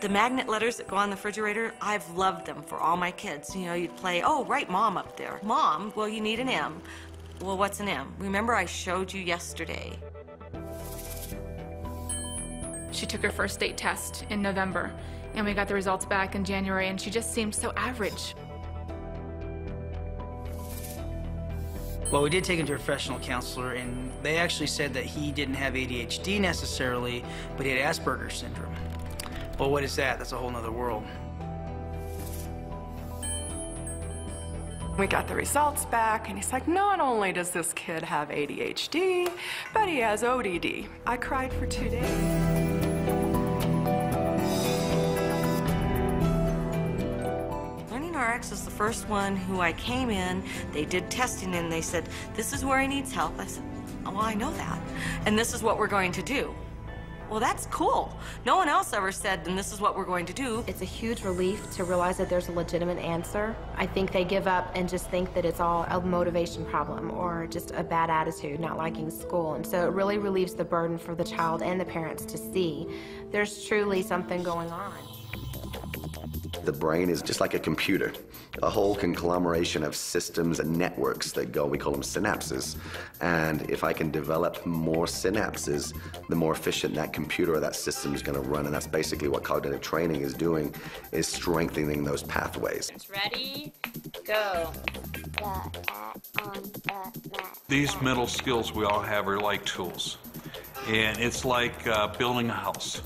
The magnet letters that go on the refrigerator, I've loved them for all my kids. You know, you'd play, oh, write mom up there. Mom, well, you need an M. Well, what's an M? Remember I showed you yesterday. She took her first state test in November, and we got the results back in January, and she just seemed so average. Well, we did take him to a professional counselor, and they actually said that he didn't have ADHD necessarily, but he had Asperger's syndrome. Well, what is that? That's a whole nother world. We got the results back, and he's like, not only does this kid have ADHD, but he has ODD. I cried for two days. LearningRx is the first one who I came in, they did testing and they said, this is where he needs help. I said, oh, well, I know that. And this is what we're going to do. Well, that's cool. No one else ever said, and this is what we're going to do. It's a huge relief to realize that there's a legitimate answer. I think they give up and just think that it's all a motivation problem or just a bad attitude, not liking school. And so it really relieves the burden for the child and the parents to see there's truly something going on. The brain is just like a computer, a whole conglomeration of systems and networks that go, we call them synapses. And if I can develop more synapses, the more efficient that computer or that system is going to run. And that's basically what cognitive training is doing, is strengthening those pathways. Ready, go. These mental skills we all have are like tools. And it's like uh, building a house.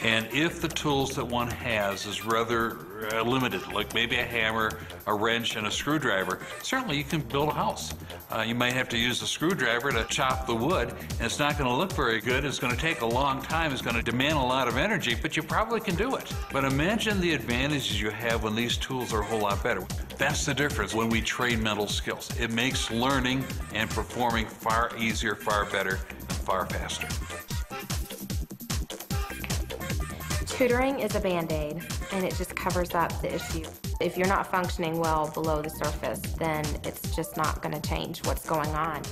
And if the tools that one has is rather uh, limited, like maybe a hammer, a wrench, and a screwdriver, certainly you can build a house. Uh, you might have to use a screwdriver to chop the wood, and it's not going to look very good. It's going to take a long time. It's going to demand a lot of energy, but you probably can do it. But imagine the advantages you have when these tools are a whole lot better. That's the difference when we train mental skills. It makes learning and performing far easier, far better, and far faster. Tutoring is a band-aid, and it just covers up the issue. If you're not functioning well below the surface, then it's just not going to change what's going on.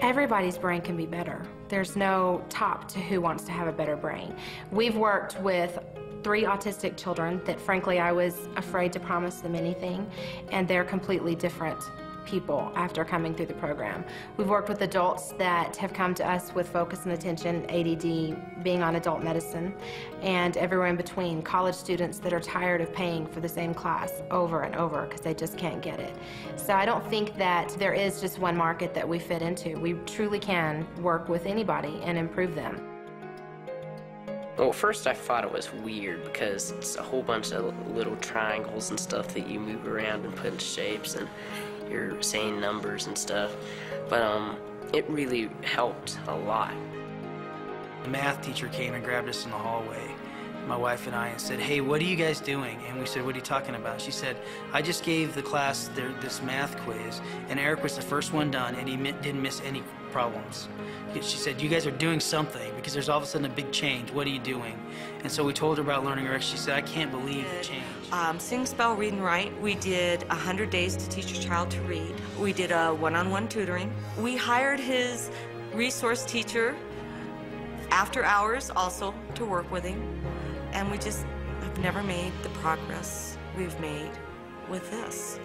Everybody's brain can be better. There's no top to who wants to have a better brain. We've worked with three autistic children that frankly I was afraid to promise them anything, and they're completely different people after coming through the program. We've worked with adults that have come to us with focus and attention, ADD, being on adult medicine, and everywhere in between, college students that are tired of paying for the same class over and over because they just can't get it. So I don't think that there is just one market that we fit into. We truly can work with anybody and improve them. Well, first I thought it was weird because it's a whole bunch of little triangles and stuff that you move around and put in shapes and you're saying numbers and stuff. But um, it really helped a lot. The math teacher came and grabbed us in the hallway, my wife and I, and said, hey, what are you guys doing? And we said, what are you talking about? She said, I just gave the class their, this math quiz, and Eric was the first one done, and he didn't miss any problems. She said, you guys are doing something because there's all of a sudden a big change. What are you doing? And so we told her about LearningRx. She said, I can't believe the change. Um, sing, spell, read, and write. We did 100 days to teach a child to read. We did a one-on-one -on -one tutoring. We hired his resource teacher after hours also to work with him. And we just have never made the progress we've made with this.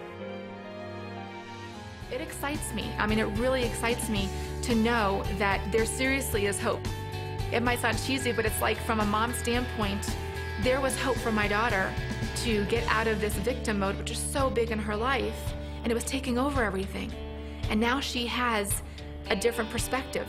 It excites me. I mean, it really excites me to know that there seriously is hope. It might sound cheesy, but it's like from a mom's standpoint, there was hope for my daughter to get out of this victim mode, which is so big in her life, and it was taking over everything. And now she has a different perspective.